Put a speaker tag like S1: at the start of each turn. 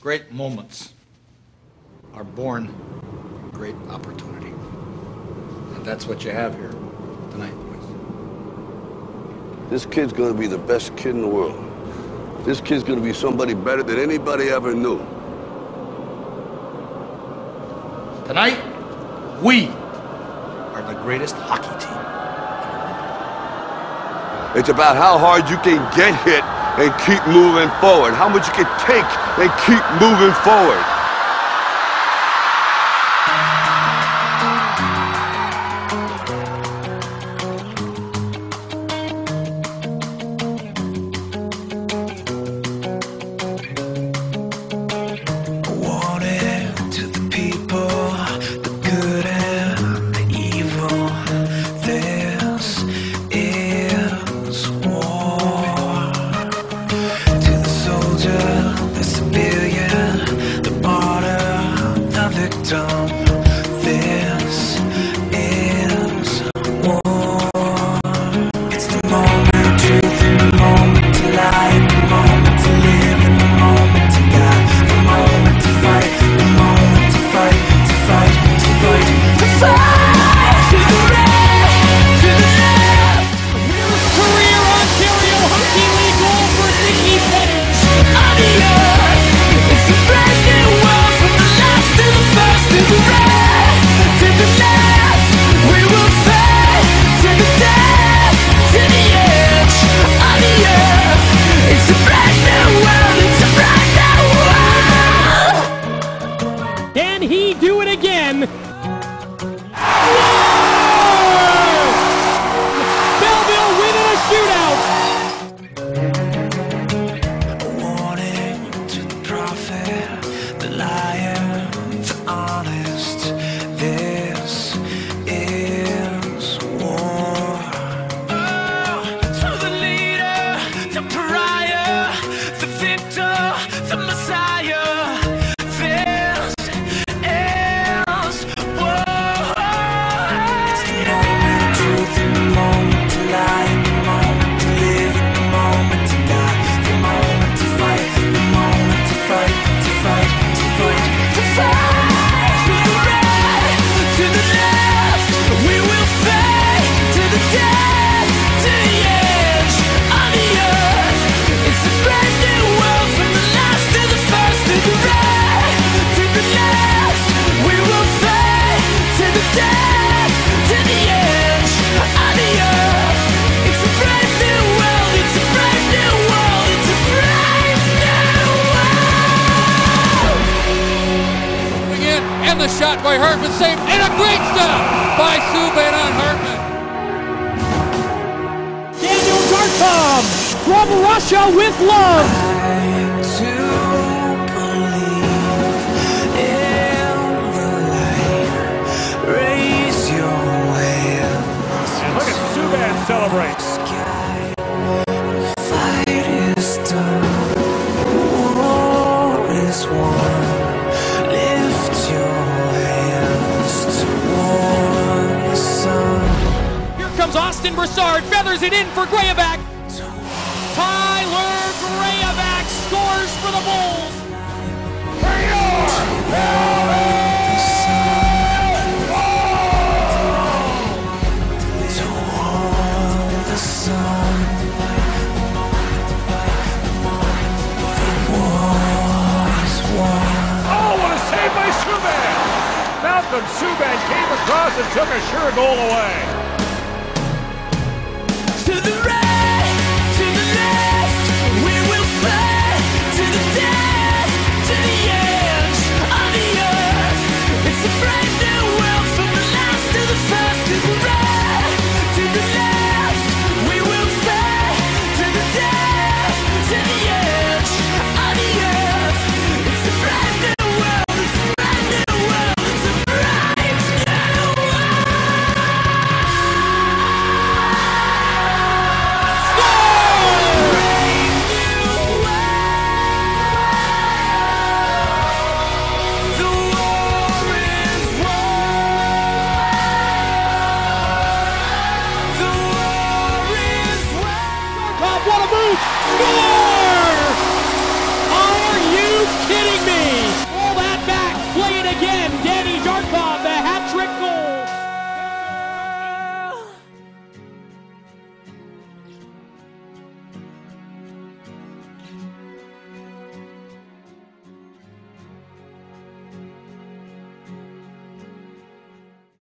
S1: Great moments are born great opportunity. And that's what you have here tonight, boys.
S2: This kid's gonna be the best kid in the world. This kid's gonna be somebody better than anybody ever knew.
S1: Tonight, we are the greatest hockey team.
S2: It's about how hard you can get hit and keep moving forward. How much you can take and keep moving forward.
S3: the Siberia. the
S4: shot by Hartman, saved, and a great stop by Subban on Hartman.
S5: Daniel Zharkov from Russia with love.
S6: And look at Subban celebrate.
S3: Fight is done, war is won.
S5: Austin Broussard feathers it in for Graovac. Tyler Graovac scores for the Bulls.
S6: Oh, Malcolm Subban came across and took a sure goal away
S3: to the right.